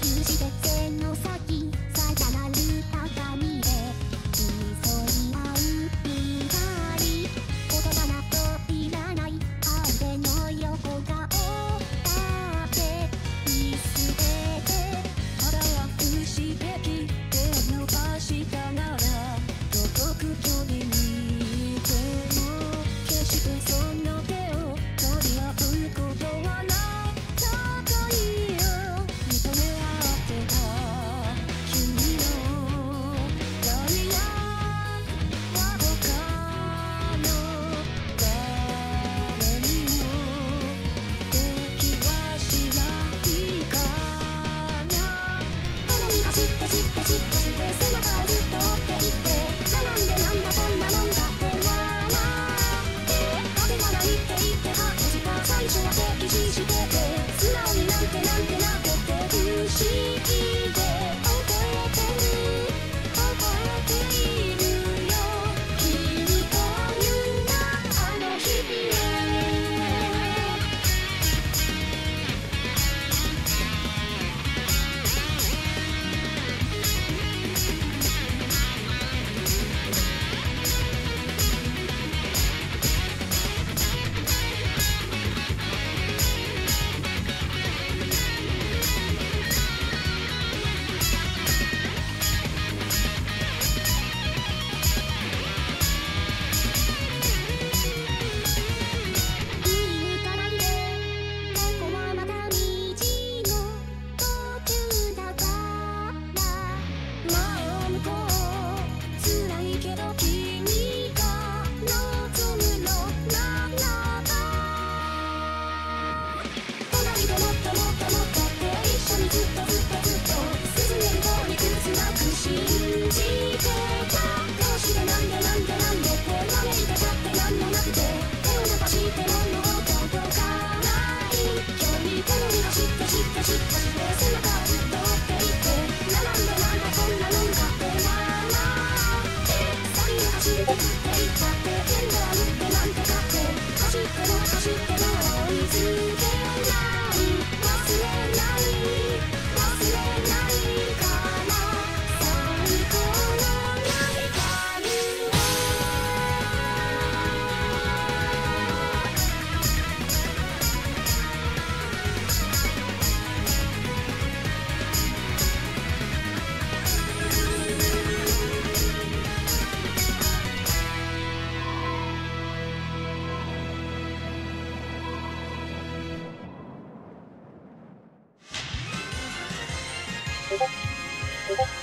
無視で線のさ「背中をずっと追っていって」you